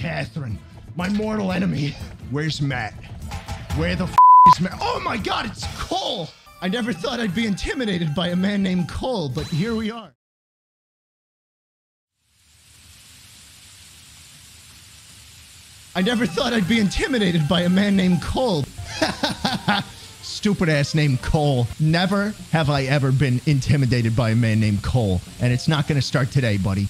Catherine, my mortal enemy. Where's Matt? Where the f is Matt? Oh my god, it's Cole! I never thought I'd be intimidated by a man named Cole, but here we are. I never thought I'd be intimidated by a man named Cole. Stupid ass name Cole. Never have I ever been intimidated by a man named Cole. And it's not gonna start today, buddy.